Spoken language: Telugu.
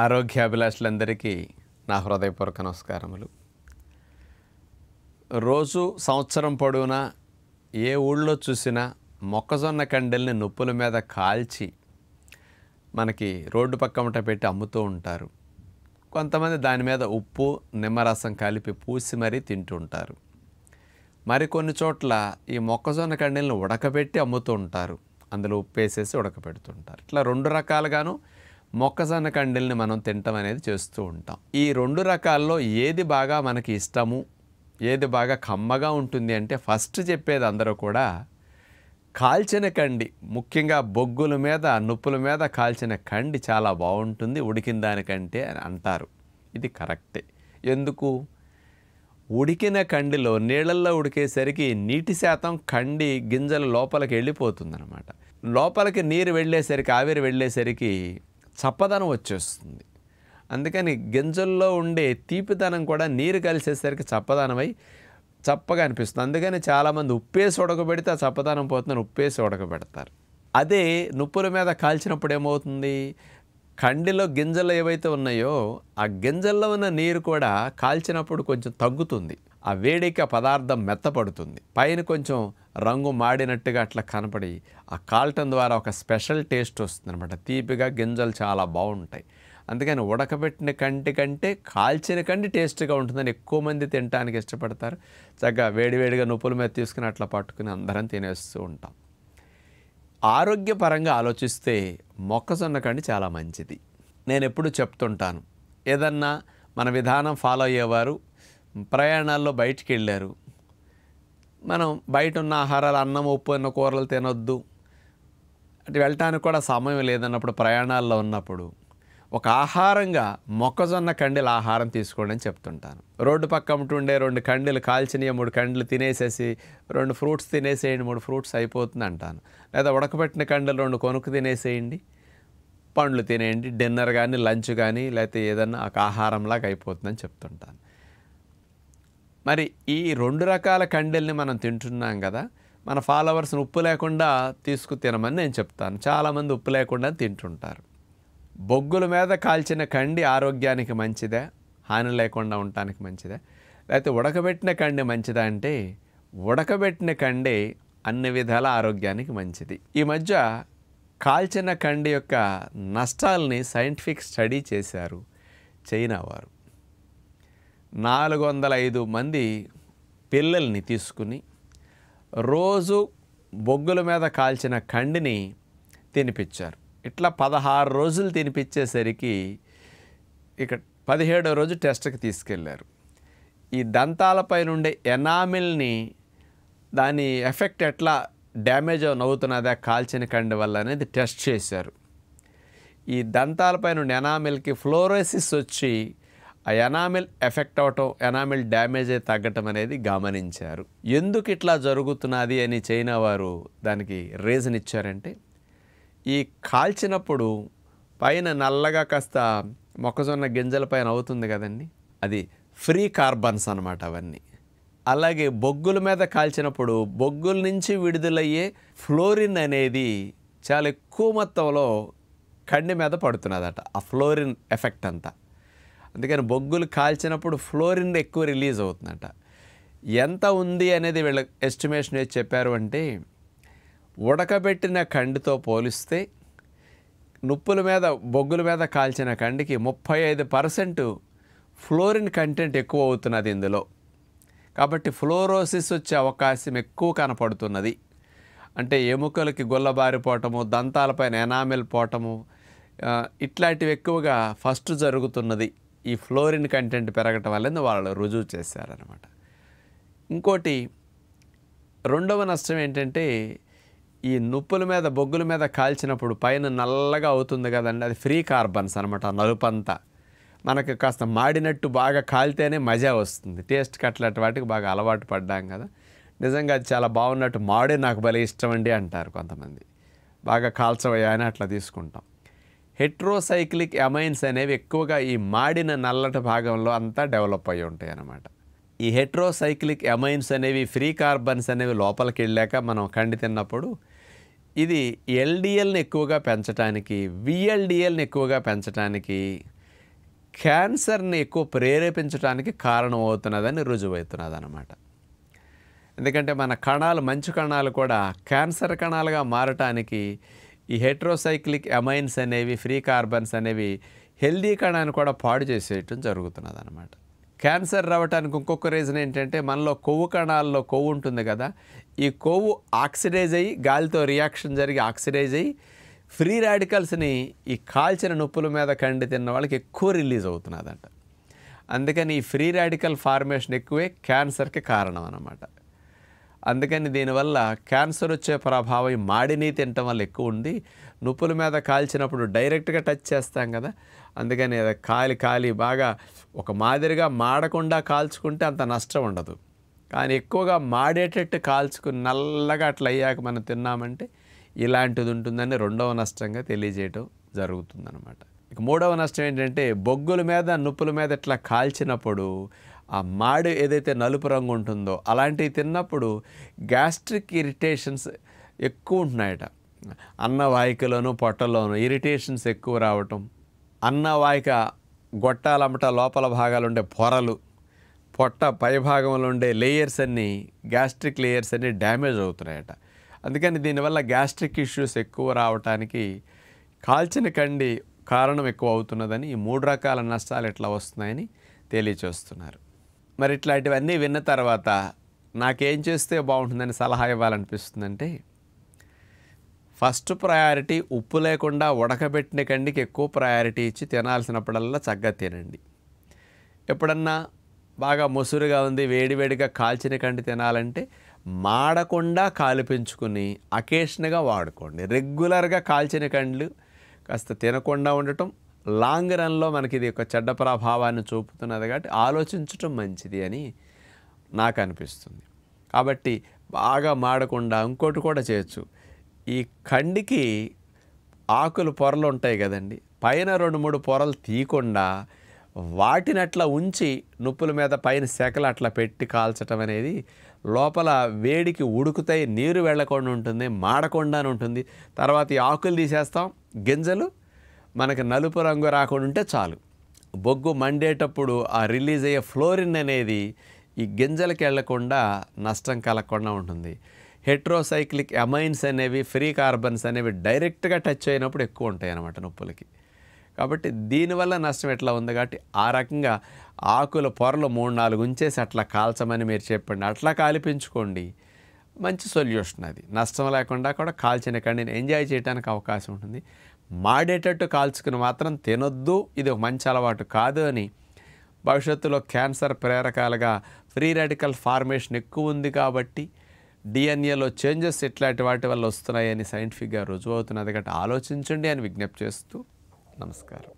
ఆరోగ్యాభిలాషులందరికీ నా హృదయపూర్వక నమస్కారములు. రోజు సంవత్సరం పొడవునా ఏ ఊళ్ళో చూసినా మొక్కజొన్న కండెల్ని నొప్పుల మీద కాల్చి మనకి రోడ్డు పక్కమట పెట్టి అమ్ముతూ ఉంటారు. కొంతమంది దాని మీద ఉప్పు నిమ్మరసం కలిపి పూసి మరీ తింటూ ఉంటారు. మరికొన్ని చోట్ల ఈ మొక్కజొన్న కండెల్ని ఉడకబెట్టి అమ్ముతూ ఉంటారు. అందులో ఉప్పు వేసేసి ఉడకబెడుతుంటారు ఇట్లా రెండు రకాలుగాను మొక్కజొన్న కండెల్ని మనం తినటం అనేది చేస్తూ ఉంటాం. ఈ రెండు రకాల్లో ఏది బాగా మనకి ఇష్టము ఏది బాగా కమ్మగా ఉంటుంది అంటే ఫస్ట్ చెప్పేది అందరూ కూడా కాల్చిన కండి ముఖ్యంగా బొగ్గుల మీద నొప్పుల మీద కాల్చిన కండి చాలా బాగుంటుంది ఉడికిన దానికంటే అని అంటారు. ఇది కరెక్టే. ఎందుకు? ఉడికిన కండిలో నీళ్ళల్లో ఉడికేసరికి నీటి శాతం కండి గింజల లోపలికి వెళ్ళిపోతుందన్నమాట. లోపలికి నీరు వెళ్ళేసరికి ఆవిరి వెళ్ళేసరికి చప్పదనం వచ్చేస్తుంది. అందుకని గింజల్లో ఉండే తీపిదనం కూడా నీరు కలిసేసరికి చప్పదనమై చప్పగా అనిపిస్తుంది. అందుకని చాలామంది ఉప్పేసి ఉడకబెడితే ఆ చప్పదనం పోతుందని ఉప్పేసి ఉడకబెడతారు. అదే నుప్పుల మీద కాల్చినప్పుడు ఏమవుతుంది? కండిలో గింజలు ఏవైతే ఉన్నాయో ఆ గింజల్లో ఉన్న నీరు కూడా కాల్చినప్పుడు కొంచెం తగ్గుతుంది. ఆ వేడిక ఆ పదార్థం మెత్తపడుతుంది. పైన కొంచెం రంగు మాడినట్టుగా అట్లా కనపడి ఆ కాల్టన్ ద్వారా ఒక స్పెషల్ టేస్ట్ వస్తుంది అనమాట తీపిగా గింజలు చాలా బాగుంటాయి. అందుకని ఉడకబెట్టిన కంటి కంటే కాల్చిన కంటి టేస్ట్గా ఉంటుందని ఎక్కువ మంది తినడానికి ఇష్టపడతారు. చక్కగా వేడివేడిగా నొప్పుల మీద తీసుకుని అట్లా పట్టుకుని అందరం తినేస్తూ ఉంటాం. ఆరోగ్యపరంగా ఆలోచిస్తే మొక్కజొన్న కండి చాలా మంచిది. నేను ఎప్పుడు చెప్తుంటాను. ఏదన్నా మన విధానం ఫాలో అయ్యేవారు ప్రయాణాల్లో బయటికి వెళ్ళారు మనం బయట ఉన్న ఆహారాలు అన్నం ఉప్పు అన్న కూరలు తినొద్దు. అటు వెళ్ళటానికి కూడా సమయం లేదన్నప్పుడు ప్రయాణాల్లో ఉన్నప్పుడు ఒక ఆహారంగా మొక్కజొన్న కండెల ఆహారం తీసుకోండి అని చెప్తుంటాను. రోడ్డు పక్క ఉంటుండే రెండు కండెలు కాల్చినవి మూడు కండెలు తినేసేసి రెండు ఫ్రూట్స్ తినేసేయండి మూడు ఫ్రూట్స్ అయిపోతుంది అంటాను. లేదా ఉడకబెట్టిన కండెలు రెండు కొనుక్కు తినేసేయండి పండ్లు తినేయండి డిన్నర్ కానీ లంచ్ కానీ లేకపోతే ఏదన్నా ఒక ఆహారంలాగా అయిపోతుందని చెప్తుంటాను. మరి ఈ రెండు రకాల కండెల్ని మనం తింటున్నాం కదా మన ఫాలోవర్స్ని ఉప్పు లేకుండా తీసుకు తినమని నేను చెప్తాను. చాలామంది ఉప్పు లేకుండా తింటుంటారు. బొగ్గుల మీద కాల్చిన కండి ఆరోగ్యానికి మంచిదా హాని లేకుండా ఉండటానికి మంచిదా. లేకపోతే ఉడకబెట్టిన కండి మంచిదా అంటే ఉడకబెట్టిన కండి అన్ని విధాల ఆరోగ్యానికి మంచిది. ఈ మధ్య కాల్చిన కండి యొక్క నష్టాలని సైంటిఫిక్ స్టడీ చేశారు చైనా వారు. నాలుగు వందల ఐదు మంది పిల్లల్ని తీసుకుని రోజు బొగ్గుల మీద కాల్చిన కండిని తినిపించారు ఇట్లా పదహారు రోజులు తినిపించేసరికి ఇక పదిహేడో రోజు టెస్ట్కి తీసుకెళ్ళారు ఈ దంతాలపై నుండే ఎనామిల్ని దాని ఎఫెక్ట్ ఎట్లా డ్యామేజ్ నవ్వుతున్నదా కాల్చిన కండి వల్ల అనేది టెస్ట్ చేశారు. ఈ దంతాలపై నుండి ఎనామిల్కి ఫ్లోరోసిస్ వచ్చి ఆ ఎనామిల్ ఎఫెక్ట్ అవటం ఎనామిల్ డ్యామేజ్ అయి తగ్గటం అనేది గమనించారు. ఎందుకు ఇట్లా జరుగుతున్నది అని చైనా వారు దానికి రీజన్ ఇచ్చారంటే ఈ కాల్చినప్పుడు పైన నల్లగా కాస్త మొక్కజొన్న గింజల పైన అవుతుంది కదండి అది ఫ్రీ కార్బన్స్ అనమాట అవన్నీ. అలాగే బొగ్గుల మీద కాల్చినప్పుడు బొగ్గుల నుంచి విడుదలయ్యే ఫ్లోరిన్ అనేది చాలా ఎక్కువ మొత్తంలో కండి మీద పడుతున్నదట ఆ ఫ్లోరిన్ ఎఫెక్ట్ అంతా. అందుకని బొగ్గులు కాల్చినప్పుడు ఫ్లోరిన్ ఎక్కువ రిలీజ్ అవుతుందట. ఎంత ఉంది అనేది వీళ్ళ ఎస్టిమేషన్ వేసి చెప్పారు అంటే ఉడకబెట్టిన కండితో పోలిస్తే నుప్పుల మీద బొగ్గుల మీద కాల్చిన కండికి ముప్పై ఐదు పర్సెంట్ ఫ్లోరిన్ కంటెంట్ ఎక్కువ అవుతున్నది ఇందులో. కాబట్టి ఫ్లోరోసిస్ వచ్చే అవకాశం ఎక్కువ కనపడుతున్నది. అంటే ఎముకలకి గుల్లబారిపోవటము దంతాలపైన ఎనామిల్ పోవటము ఇట్లాంటివి ఎక్కువగా ఫస్ట్ జరుగుతున్నది. ఈ ఫ్లోరిన్ కంటెంట్ పెరగటం వల్ల వాళ్ళు రుజువు చేశారనమాట ఇంకోటి రెండవ నష్టం ఏంటంటే ఈ నుప్పుల మీద బొగ్గుల మీద కాల్చినప్పుడు పైన నల్లగా అవుతుంది కదండి అది ఫ్రీ కార్బన్స్ అనమాట నలుపంతా. మనకి కాస్త మాడినట్టు బాగా కాలితేనే మజా వస్తుంది. టేస్ట్ అట్లాంటి వాటికి బాగా అలవాటు పడ్డాం కదా. నిజంగా అది చాలా బాగున్నట్టు మాడే నాకు భలే ఇష్టం అండి అంటారు కొంతమంది. బాగా కాల్చవయ్యా అని అట్లా తీసుకుంటాం. హెట్రోసైక్లిక్ అమైన్స్ అనేవి ఎక్కువగా ఈ మాడిన నల్లటి భాగంలో అంతా డెవలప్ అయి ఉంటాయి అన్నమాట. ఈ హెట్రోసైక్లిక్ అమైన్స్ అనేవి ఫ్రీ కార్బన్స్ అనేవి లోపలికి వెళ్ళాక మనం కండి తిన్నప్పుడు ఇది ఎల్డిఎల్ని ఎక్కువగా పెంచడానికి విఎల్డిఎల్ని ఎక్కువగా పెంచడానికి క్యాన్సర్ని ఎక్కువ ప్రేరేపించడానికి కారణమవుతున్నదని రుజువవుతున్నది అనమాట ఎందుకంటే మన కణాలు మంచి కణాలు కూడా క్యాన్సర్ కణాలుగా మారటానికి ఈ హెట్రోసైక్లిక్ ఎమైన్స్ అనేవి ఫ్రీ కార్బన్స్ అనేవి హెల్దీ కణాన్ని కూడా పాడు చేసేయటం జరుగుతున్నది అనమాట క్యాన్సర్ రావడానికి ఇంకొక రీజన్ ఏంటంటే మనలో కొవ్వు కణాల్లో కొవ్వు ఉంటుంది కదా ఈ కొవ్వు ఆక్సిడైజ్ అయ్యి గాలితో రియాక్షన్ జరిగి ఆక్సిడైజ్ అయ్యి ఫ్రీ రాడికల్స్ని ఈ కాల్చిన నొప్పుల మీద కండి తిన్న వాళ్ళకి ఎక్కువ రిలీజ్ అవుతున్నదంట. అందుకని ఈ ఫ్రీ రాడికల్ ఫార్మేషన్ ఎక్కువే క్యాన్సర్కి కారణం అన్నమాట అందుకని దీనివల్ల క్యాన్సర్ వచ్చే ప్రభావం మాడిని తినటం వల్ల ఎక్కువ ఉంది. నొప్పుల మీద కాల్చినప్పుడు డైరెక్ట్గా టచ్ చేస్తాం కదా. అందుకని అది కాలి కాలి బాగా ఒక మాదిరిగా మాడకుండా కాల్చుకుంటే అంత నష్టం ఉండదు. కానీ ఎక్కువగా మాడేటట్టు కాల్చుకుని నల్లగా అట్లా అయ్యాక మనం తిన్నామంటే ఇలాంటిది ఉంటుందని రెండవ నష్టంగా తెలియజేయటం జరుగుతుందన్నమాట. ఇక మూడవ నష్టం ఏంటంటే బొగ్గుల మీద నొప్పుల మీద ఇట్లా కాల్చినప్పుడు ఆ మాడు ఏదైతే నలుపు రంగు ఉంటుందో అలాంటివి తిన్నప్పుడు గ్యాస్ట్రిక్ ఇరిటేషన్స్ ఎక్కువ ఉంటున్నాయట. అన్నవాహికలోను పొట్టలోను ఇరిటేషన్స్ ఎక్కువ రావటం అన్నవాహిక గొట్టాలమ్మట లోపల భాగాలు ఉండే పొరలు పొట్ట పై భాగంలో ఉండే లేయర్స్ అన్నీ గ్యాస్ట్రిక్ లేయర్స్ అన్నీ డ్యామేజ్ అవుతున్నాయట. అందుకని దీనివల్ల గ్యాస్ట్రిక్ ఇష్యూస్ ఎక్కువ రావటానికి కాల్చిన కండి కారణం ఎక్కువ అవుతున్నదని ఈ మూడు రకాల నష్టాలు ఎట్లా వస్తున్నాయని తెలియచేస్తున్నారు మరి ఇట్లాంటివన్నీ విన్న తర్వాత నాకేం చేస్తే బాగుంటుందని సలహా ఇవ్వాలనిపిస్తుందంటే ఫస్ట్ ప్రయారిటీ ఉప్పు లేకుండా ఉడకబెట్టిన కండికి ఎక్కువ ప్రయారిటీ ఇచ్చి తినాల్సినప్పుడల్లా చక్కగా తినండి. ఎప్పుడన్నా బాగా ముసురుగా ఉంది వేడివేడిగా కాల్చిన కండి తినాలంటే మాడకుండా కాలిపించుకుని అకేషన్గా వాడుకోండి. రెగ్యులర్గా కాల్చిన కండ్లు కాస్త తినకుండా ఉండటం లాంగ్ రన్లో మనకి ఇది ఒక చెడ్డ ప్రభావాన్ని చూపుతున్నది కాబట్టి ఆలోచించటం మంచిది అని నాకు అనిపిస్తుంది. కాబట్టి బాగా మాడకుండా ఇంకోటి కూడా చేయొచ్చు. ఈ కండికి ఆకులు పొరలు ఉంటాయి కదండి. పైన రెండు మూడు పొరలు తీయకుండా వాటిని అట్లా ఉంచి నొప్పుల మీద పైన సెకలు అట్లా పెట్టి కాల్చటం అనేది లోపల వేడికి ఉడుకుతాయి నీరు వెళ్ళకుండా ఉంటుంది మాడకుండా ఉంటుంది. తర్వాత ఈ ఆకులు తీసేస్తాం గింజలు మనకి నలుపు రంగు రాకుండా ఉంటే చాలు. బొగ్గు మండేటప్పుడు ఆ రిలీజ్ అయ్యే ఫ్లోరిన్ అనేది ఈ గింజలకి వెళ్ళకుండా నష్టం కలగకుండా ఉంటుంది. హెట్రోసైక్లిక్ అమైన్స్ అనేవి ఫ్రీ కార్బన్స్ అనేవి డైరెక్ట్గా టచ్ అయినప్పుడు ఎక్కువ ఉంటాయి అన్నమాట నొప్పులకి. కాబట్టి దీనివల్ల నష్టం ఎట్లా ఉంది కాబట్టి ఆ రకంగా ఆకుల పొరలు మూడు నాలుగు ఉంచేసి అట్లా కాల్చమని మీరు చెప్పండి. అట్లా కాలిపించుకోండి. మంచి సొల్యూషన్ అది. నష్టం లేకుండా కూడా కాల్చిన కండిని ఎంజాయ్ చేయడానికి అవకాశం ఉంటుంది. మాడేటట్టు కాల్చుకుని మాత్రం తినొద్దు ఇది ఒక మంచి అలవాటు కాదు అని భవిష్యత్తులో క్యాన్సర్ ప్రేరకాలుగా ఫ్రీ రాడికల్ ఫార్మేషన్ ఎక్కువ ఉంది కాబట్టి డిఎన్ఏలో చేంజెస్ ఇట్లాంటి వాటి వల్ల వస్తున్నాయని సైంటిఫిక్గా రుజువు అవుతున్నది కాబట్టి ఆలోచించండి అని విజ్ఞప్తి చేస్తూ నమస్కారం.